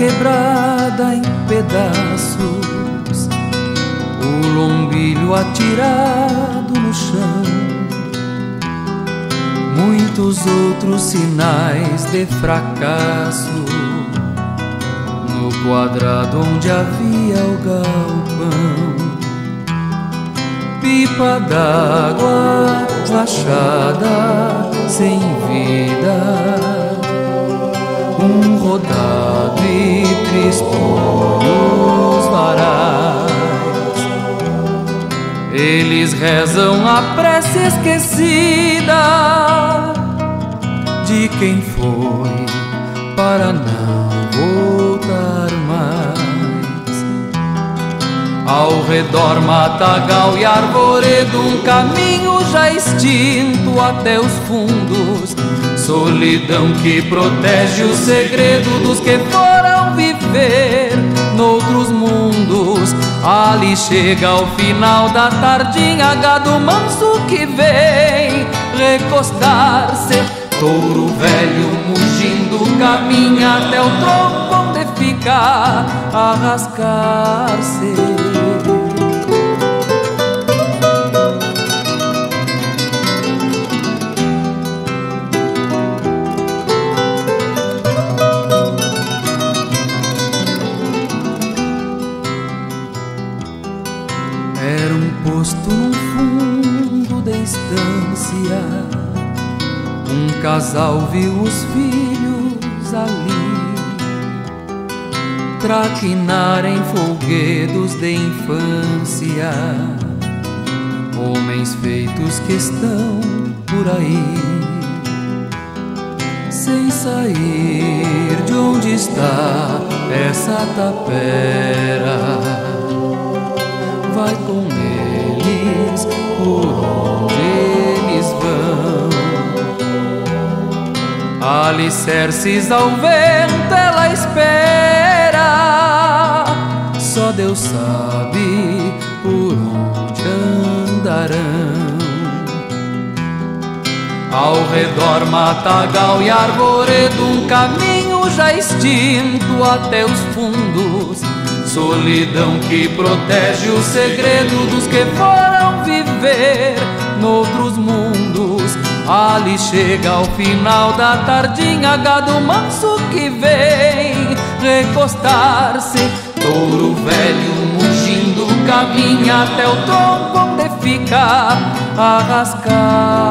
quebrada em pedaços, o lombilho atirado no chão, muitos outros sinais de fracasso. No quadrado onde havia o galpão, pipa d'água rachada sem rodado e tristonhos varais. Eles rezam a prece esquecida de quem foi para não voltar mais. Ao redor matagal e arvoredo, um caminho já extinto até os fundos Solidão que protege o segredo dos que foram viver noutros mundos. Ali chega ao final da tardinha, gado manso que vem recostar-se. Touro velho mugindo caminha até o tronco onde fica a rascar-se. Um casal viu os filhos ali traquinarem folguedos de infância, homens feitos que estão por aí, sem sair de onde está essa tapera. Vai com eles por onde Alicerces ao vento ela espera, só Deus sabe por onde andarão. Ao redor matagal e arvoredo, um caminho já extinto até os fundos. Solidão que protege o segredo dos que foram viver noutros mundos Ali chega ao final da tardinha, gado manso que vem recostar-se. Touro velho mugindo caminha até o tronco onde fica a rascar-se.